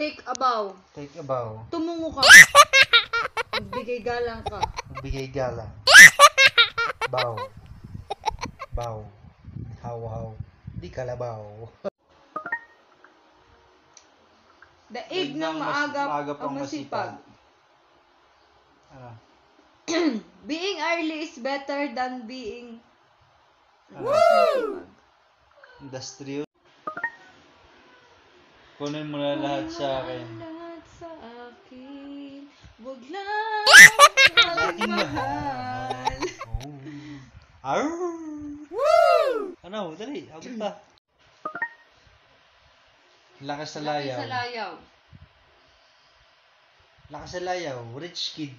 Take a bow. Take a bow. Tumungo ka. Magbigay galang ka. Magbigay gala. Bow. Bow. How how. Di kalabaw. Daig ng maaga ang masipag. Ano? Being early is better than being... Ano? Industrial. Kunin mo na lahat sa akin. Lahat sa akin. Huwag lang Laging mahal. Oh. Arr! Ano? Dali. Abot pa. Lakas sa layaw. sa layaw. Lakas sa layaw. Rich kid.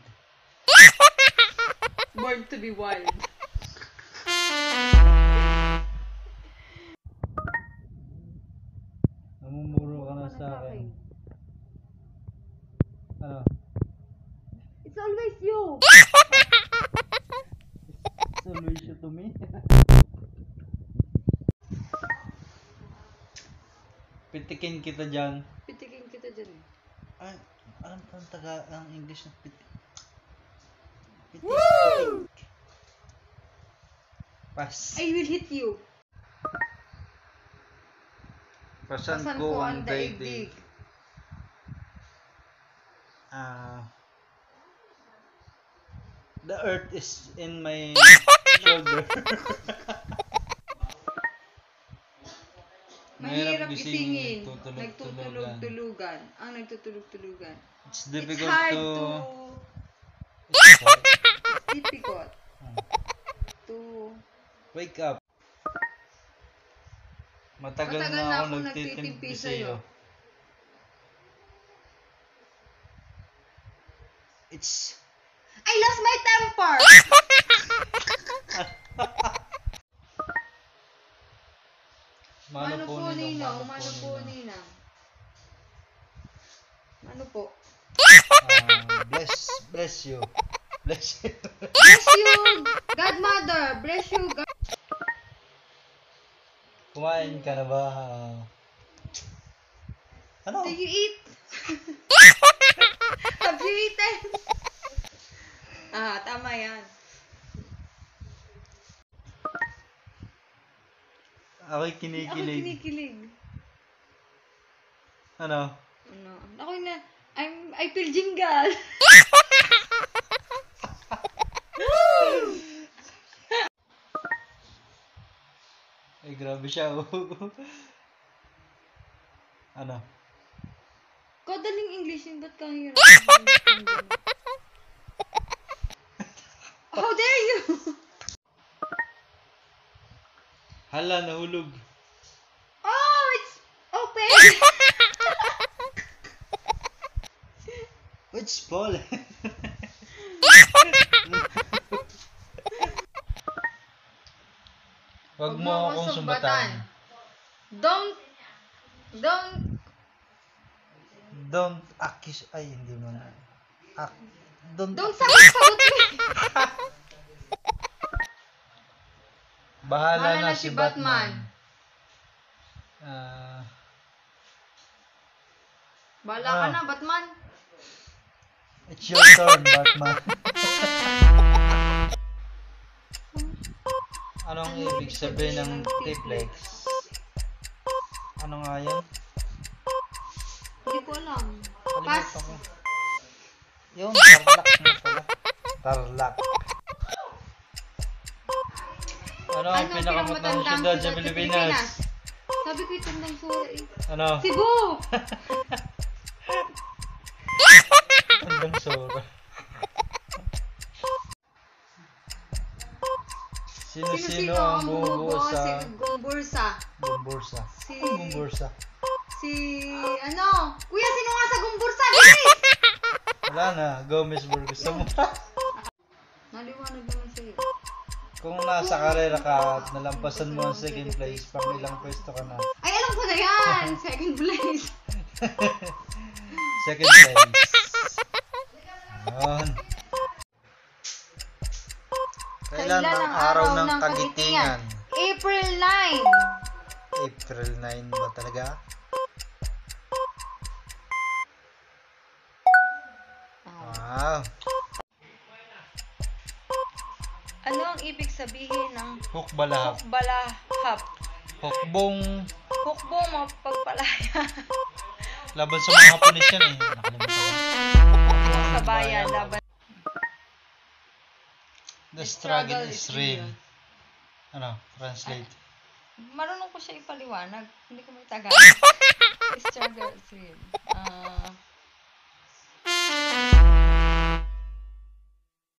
Born to be wild. Ano? It's always you. It's always you to me. Pitikin kita dyan. Pitikin kita dyan eh. Ay, alam ko ang taga, ang English na pitik. Pitik, pitik. Pas. I will hit you. Pasan Pasan ko ko ang ang daigdig. Ah. the earth is in my shoulder. Mahirap isingin. tutulog-tulugan. Nagtutulog-tulugan. Ang nagtutulog-tulugan. It's It's difficult hard to... to... It's hard. It's difficult to... Wake up. Matagal, Matagal na ako nagtitimpi sa'yo. It's... I lost my temper! Mano, po, Ninong? mano po, Ninang? Mano po? Ah, bless, bless you. Bless you. Bless you, Godmother! Bless you, God... Kumain ka na ba? Ano? Do you eat? Eaten? ah, tama yan. Ako'y Ako kinikilig. kinikilig. Ano? Ano? Ako na, I'm, I feel jingle. Ay, grabe siya. oh. ano? Kadaling English yun, ba't kahirap? How dare you? Hala, nahulog. Oh, it's open! Which ball? Wag mo akong sumbatan. Don't, don't, Don't akish. Ay, hindi mo na. Ak, don't, don't sagot-sagot me. Bahala, Bahala na, si Batman. Ah, Bala Ah. ka na, Batman. it's your turn, Batman. Anong ibig sabihin ng triplex? Ano nga yan? Kalimutan Pass. ko. Yung tarlac mo pala. Tarlac. Ano ang Ano pinakamatandang syudad sa Pilipinas? Sabi ko itandang sura eh. Ano? Cebu! Tandang sora. Sino-sino ang bumubuo sa Gumbursa? Gumbursa? Si- Ano Gumbursa? Si, ano? Kuya, sino nga sa Gumbursa? Bilis! Wala na. Gomez. Gusto mo? Naliwanag naman sa'yo. Kung nasa karera ka at nalampasan mo ang second place, pang ilang pwesto ka na? Ay, alam ko na yan! Second place. Second place. Ayun. Kailan ang araw ng kagitingan? April 9. April 9 ba talaga? Wow. Ano ang ibig sabihin ng Hukbalahap. hukbalahap? Hukbong Hukbong mapagpalaya laban sa mga Hapones yan eh. Nakalimutan sa bayan laban. The struggle is real. Ano? Translate. Marunong ko siya ipaliwanag. Hindi ko may tagalog. struggle is real. Ah,